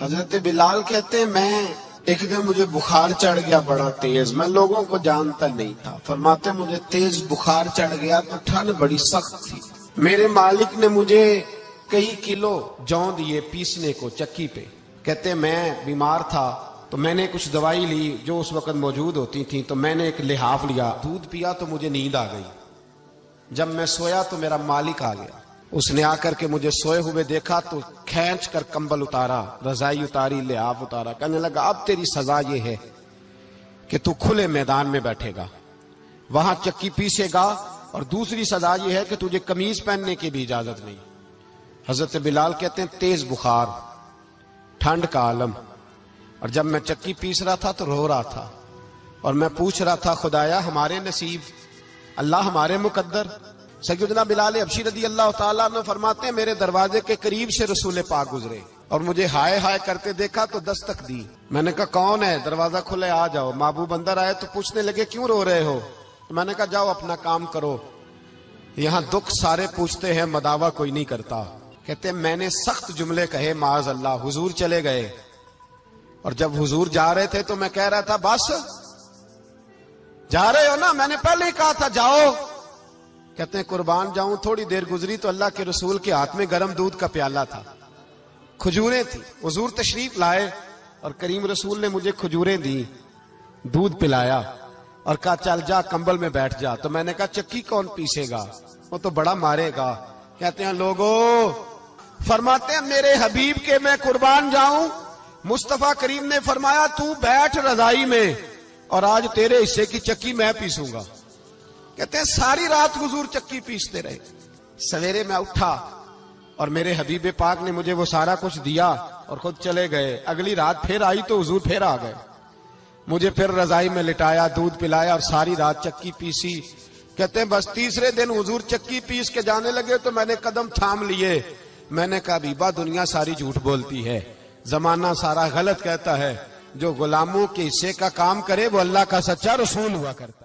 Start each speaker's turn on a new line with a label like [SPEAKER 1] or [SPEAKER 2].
[SPEAKER 1] हज़रत बिलाल कहते हैं, मैं एक दिन मुझे बुखार चढ़ गया बड़ा तेज। मैं लोगों को जानता नहीं था। फरमाते, मुझे तेज बुखार चढ़ गया तो ठंड बड़ी सख्त थी। मेरे मालिक ने मुझे कई किलो जौ दिए पीसने को चक्की पे। कहते, मैं बीमार था तो मैंने कुछ दवाई ली जो उस वक्त मौजूद होती थी तो मैंने एक लिहाफ लिया। दूध पिया तो मुझे नींद आ गई। जब मैं सोया तो मेरा मालिक आ गया। उसने आकर के मुझे सोए हुए देखा तो खींच कर कंबल उतारा, रजाई उतारी, लिहाफ उतारा। कहने लगा, अब तेरी सजा ये है कि तू खुले मैदान में बैठेगा। वहाँ चक्की पीसेगा और दूसरी सजा यह है कि तुझे कमीज पहनने की भी इजाज़त नहीं। हज़रत बिलाल कहते हैं, तेज बुखार, ठंड का आलम। और जब मैं चक्की पीस रहा था तो रो रहा था। और मैं पूछ रहा था, खुदाया, हमारे नसीब, अल्लाह हमारे मुकद्दर सैदना बिलाल अबशी रदी अल्लाह तला फरमाते मेरे दरवाजे के करीब से रसूल पाक गुजरे और मुझे हाय हाय करते देखा तो दस्तक दी। मैंने कहा, कौन है? दरवाज़ा खुले, आ जाओ। महबूब अंदर आए तो पूछने लगे, क्यों रो रहे हो? तो मैंने कहा, जाओ, अपना काम करो। यहाँ दुख सारे पूछते हैं, मदावा कोई नहीं करता। कहते मैंने सख्त जुमले कहे माज अल्लाह हुजूर चले गए। और जब हुजूर जा रहे थे तो मैं कह रहा था, बस, जा रहे हो ना? मैंने पहले ही कहा था, जाओ। कहते हैं, कुर्बान जाऊँ, थोड़ी देर गुजरी तो अल्लाह के रसूल के हाथ में गर्म दूध का प्याला था। खजूरें थी। हजूर तशरीफ़ लाए और करीम रसूल ने मुझे खजूरें दी, दूध पिलाया और कहा, चल जा, कंबल में बैठ जा। तो मैंने कहा, चक्की कौन पीसेगा? वो तो बड़ा मारेगा। कहते हैं, लोगो, फरमाते हैं, मेरे हबीब के मैं कुर्बान जाऊँ। मुस्तफ़ा करीम ने फरमाया, तू बैठ रजाई में और आज तेरे हिस्से की चक्की मैं पीसूँगा। कहते हैं, सारी रात हुजूर चक्की पीसते रहे। सवेरे मैं उठा और मेरे हबीब पाक ने मुझे वो सारा कुछ दिया और खुद चले गए। अगली रात फिर आई तो हुजूर फिर आ गए। मुझे फिर रजाई में लिटाया, दूध पिलाया और सारी रात चक्की पीसी। कहते हैं, बस तीसरे दिन हुजूर चक्की पीस के जाने लगे तो मैंने कदम थाम लिए। मैंने कहा, बीबा, दुनिया सारी झूठ बोलती है। जमाना सारा गलत कहता है। जो गुलामों के हिस्से का काम करे, वो अल्लाह का सच्चा रसूल हुआ करता